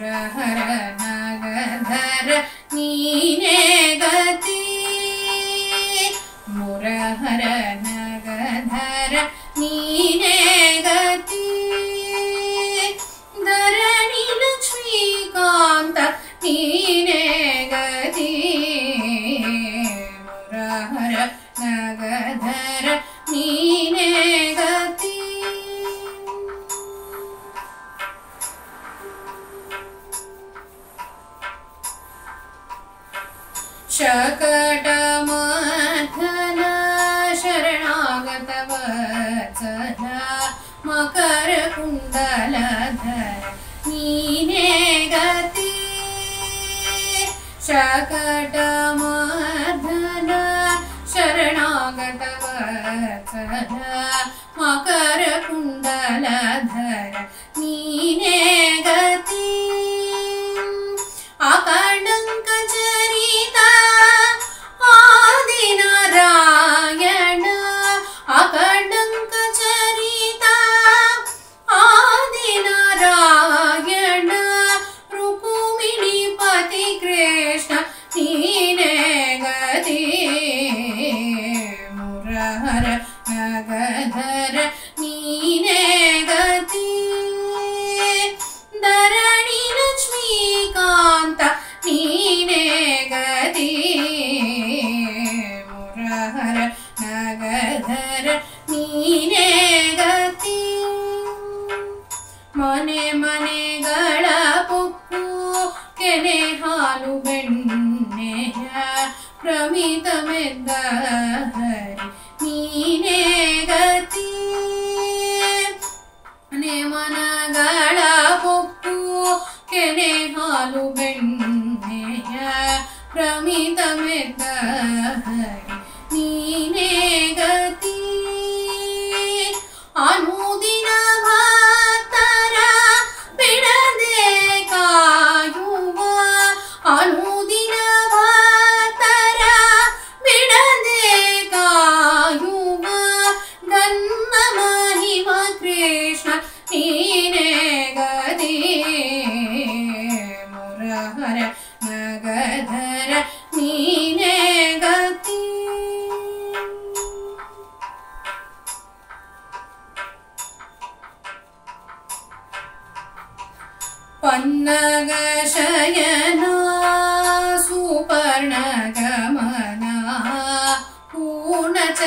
ग नीने गति। मुरहर नागधर नीने शकटमथन शरणागत वत्सल मकर कुण्डलधर नीने गति शकटमथन शरणागत वत्सल मकर कुण्डलधर ಗಗಧರ ನೀನೇ ಗತಿ ಧರಣಿ ಲಕ್ಷ್ಮೀಕಾಂತ ನೀನೇ ಗತಿ ಮುರಹರ ನಗಧರ ನೀನೇ ಗತಿ ಮನೆ ಮನೆಗಳ ಪುಕ್ಕು ಕೆನೆ ಹಾಲು ಬೆಣ್ಣೆಯ ಪ್ರಮಿತ ಮೆದ್ದ ಹಾಲು ಬೆಣ್ಣೆಯ ಪ್ರಮಿತ ಮೆದ್ದ ಹರಿ ನೀನೇ ಗತಿ ಅನುದಿನ न्नगशयना सुपर्णगमना पूर्णचरितहरि।